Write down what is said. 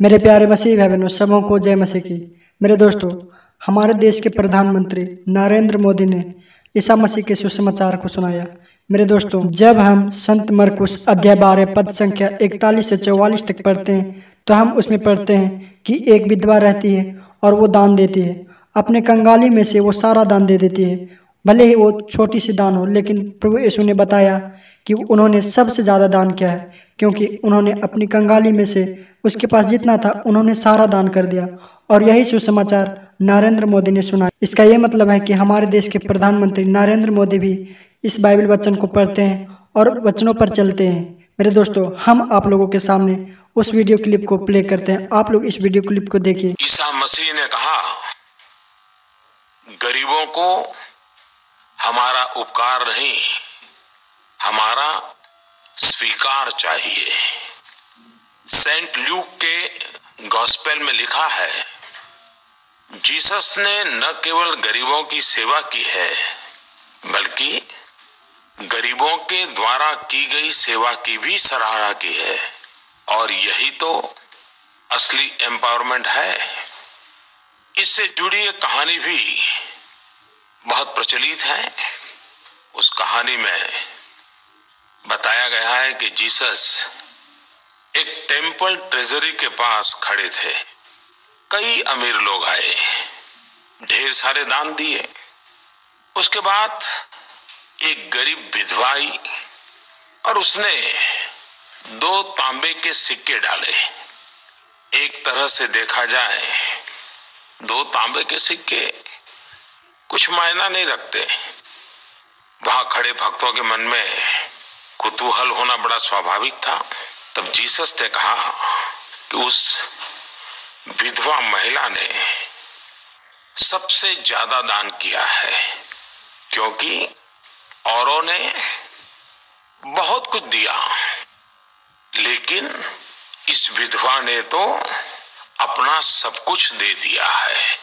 मेरे प्यारे मसीह भाई बहनों सबों को जय मसीह की। मेरे दोस्तों, हमारे देश के प्रधानमंत्री नरेंद्र मोदी ने ईसा मसीह के सुसमाचार को सुनाया। मेरे दोस्तों, जब हम संत मरकुश अध्याय बारह, पद संख्या इकतालीस से चौवालीस तक पढ़ते हैं तो हम उसमें पढ़ते हैं कि एक विधवा रहती है और वो दान देती है। अपने कंगाली में से वो सारा दान दे देती है। भले ही वो छोटी सी दान हो, लेकिन प्रभु यीशु ने बताया कि उन्होंने सबसे ज़्यादा दान किया है, क्योंकि उन्होंने अपनी कंगाली में से उसके पास जितना था, उन्होंने सारा दान कर दिया। और यही सुसमाचार नरेंद्र मोदी ने सुना इसका ये मतलब है कि हमारे देश के प्रधानमंत्री नरेंद्र मोदी भी इस बाइबल वचन को पढ़ते हैं और वचनों पर चलते हैं। मेरे दोस्तों, हम आप लोगों के सामने उस वीडियो क्लिप को प्ले करते हैं। आप लोग इस वीडियो क्लिप को देखिए। ईसा मसीह ने कहा, गरीबों को हमारा उपकार नहीं, हमारा स्वीकार चाहिए। सेंट ल्यूक के गॉस्पेल में लिखा है, जीसस ने न केवल गरीबों की सेवा की है, बल्कि गरीबों के द्वारा की गई सेवा की भी सराहना की है, और यही तो असली एम्पावरमेंट है। इससे जुड़ी एक कहानी भी बहुत प्रचलित है। उस कहानी में बताया गया है कि जीसस एक टेंपल ट्रेजरी के पास खड़े थे। कई अमीर लोग आए, ढेर सारे दान दिए। उसके बाद एक गरीब विधवा आई और उसने दो तांबे के सिक्के डाले। एक तरह से देखा जाए, दो तांबे के सिक्के कुछ मायना नहीं रखते। वहाँ खड़े भक्तों के मन में कुतूहल होना बड़ा स्वाभाविक था। तब जीसस ने कहा कि उस विधवा महिला ने सबसे ज़्यादा दान किया है, क्योंकि औरों ने बहुत कुछ दिया। लेकिन इस विधवा ने तो अपना सब कुछ दे दिया है।